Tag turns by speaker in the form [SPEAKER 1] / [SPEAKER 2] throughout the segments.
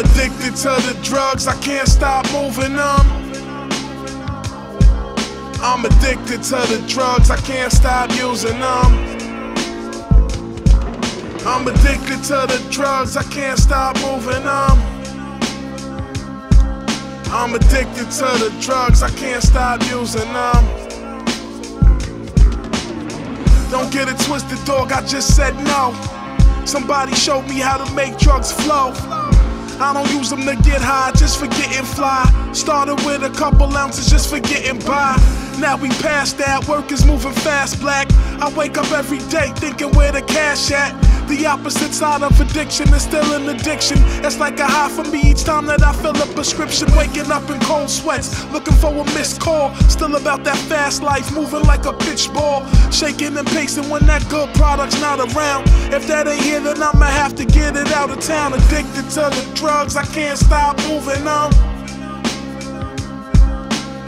[SPEAKER 1] addicted to the drugs, I can't stop moving them. I'm addicted to the drugs, I can't stop using them. I'm addicted to the drugs, I can't stop moving them. I'm addicted to the drugs, I can't stop using them. Don't get it twisted, dog, I just said no. Somebody showed me how to make drugs flow. I don't use them to get high, just for getting fly. Started with a couple ounces just for getting by. Now we past that, work is moving fast, black. I wake up every day thinking where the cash at. The opposite side of addiction is still an addiction. It's like a high for me each time that I fill a prescription. Waking up in cold sweats, looking for a missed call. Still about that fast life, moving like a pitch ball. Shaking and pacing when that good product's not around. If that ain't here, then I'ma have to get it out of town. Addicted to the drugs, I can't stop moving on.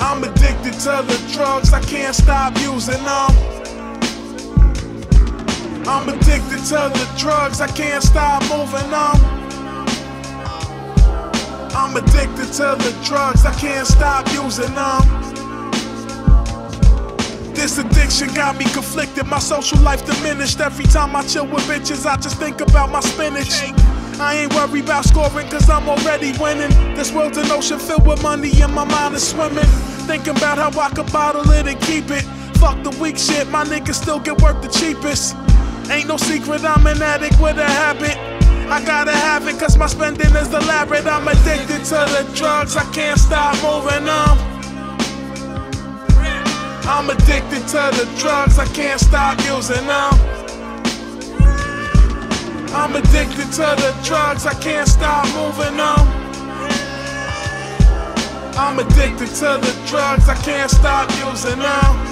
[SPEAKER 1] I'm addicted to the drugs, I can't stop using them. I'm addicted to the drugs, I can't stop moving on. I'm addicted to the drugs, I can't stop using them. This addiction got me conflicted, my social life diminished. Every time I chill with bitches, I just think about my spinach. I ain't worried about scoring, cause I'm already winning. This world's an ocean filled with money, and my mind is swimming. Thinking about how I could bottle it and keep it. Fuck the weak shit, my niggas still get work the cheapest. Ain't no secret, I'm an addict with a habit. I gotta have it cause my spending is elaborate. I'm addicted to the drugs, I can't stop moving on. I'm addicted to the drugs, I can't stop using them. I'm addicted to the drugs, I can't stop moving. I'm addicted to the drugs, I can't stop using them.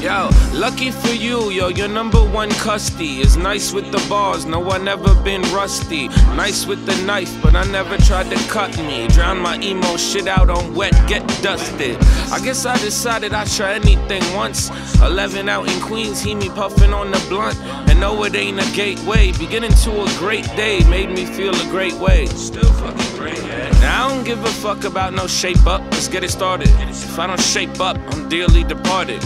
[SPEAKER 2] Yo, lucky for you, yo, your number one custy is nice with the bars. No, I never been rusty. Nice with the knife, but I never tried to cut me. Drown my emo shit out on wet, get dusted. I guess I decided I'd try anything once. 11 out in Queens, he me puffing on the blunt. And no, it ain't a gateway. Beginning to a great day made me feel a great way. Still fucking great, yeah. Now I don't give a fuck about no shape up. Let's get it started. If I don't shape up, I'm dearly departed.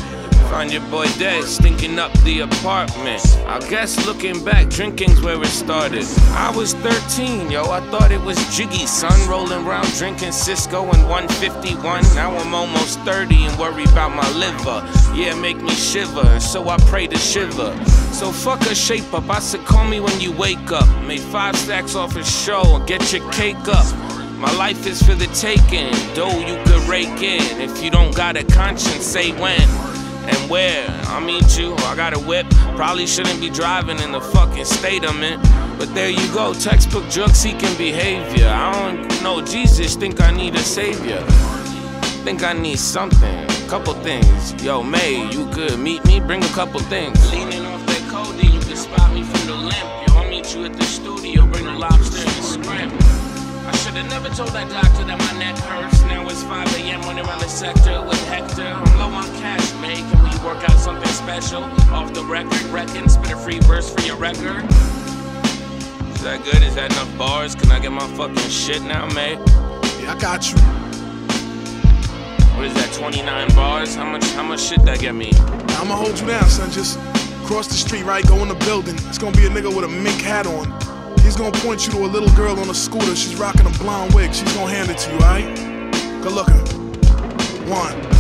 [SPEAKER 2] Find your boy dead, stinking up the apartment. I guess looking back, drinking's where it started. I was 13, yo, I thought it was jiggy, son. Rolling around drinking Cisco and 151. Now I'm almost 30 and worry about my liver. Yeah, make me shiver, so I pray to Shiva. So fuck a shape up, I said call me when you wake up. Made five stacks off a show, get your cake up. My life is for the taking, though you could rake in. If you don't got a conscience, say when and where. I'll meet you, I got a whip. Probably shouldn't be driving in the fucking state I'm in. But there you go, textbook drug seeking behavior. I don't know Jesus, think I need a savior. Think I need something, couple things. Yo, May, you could meet me, bring a couple things. Leaning off that codeine, you can spot me from the limp. Yo, I'll meet you at the studio, bring the lobster and the shrimp. I should've never told that doctor that my neck hurts. Now it's 5 a.m. running around the sector with Hector. I'm low on special? Off the record, reckon, spit a free verse for your record. Is that good? Is that enough bars? Can I get my fucking shit now, May?
[SPEAKER 1] Yeah, I got you.
[SPEAKER 2] What is that, 29 bars? How much how much shit that get me?
[SPEAKER 1] I'ma hold you down, son. Just cross the street, right? Go in the building. It's gonna be a nigga with a mink hat on. He's gonna point you to a little girl on a scooter. She's rocking a blonde wig. She's gonna hand it to you, alright? Good looking. One.